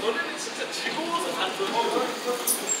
너네는 진짜 즐거워서 간 거지.